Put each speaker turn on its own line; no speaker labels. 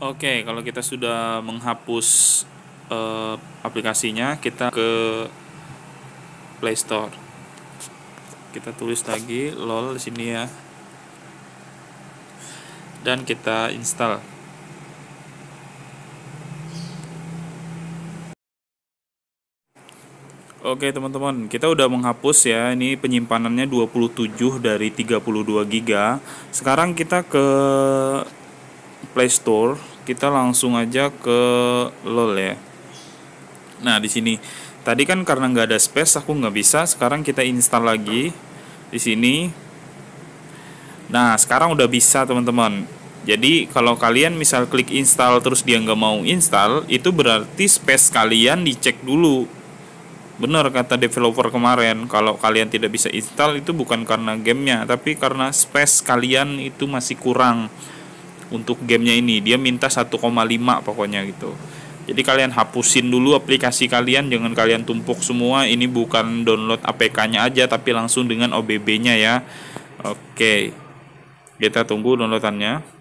Oke, kalau kita sudah menghapus eh, aplikasinya, kita ke Play Store. Kita tulis lagi lol di sini ya. Dan kita install. Oke teman-teman, kita udah menghapus ya. Ini penyimpanannya 27 dari 32 GB. Sekarang kita ke Play Store, kita langsung aja ke LOL ya. Nah, di sini tadi kan karena nggak ada space aku nggak bisa. Sekarang kita install lagi di sini. Nah, sekarang udah bisa teman-teman. Jadi kalau kalian misal klik install terus dia nggak mau install, itu berarti space kalian dicek dulu Benar kata developer kemarin, kalau kalian tidak bisa install itu bukan karena gamenya, tapi karena space kalian itu masih kurang untuk gamenya ini. Dia minta 1,5 pokoknya gitu. Jadi kalian hapusin dulu aplikasi kalian, jangan kalian tumpuk semua. Ini bukan download APK-nya aja, tapi langsung dengan OBB-nya ya. Oke, kita tunggu downloadannya.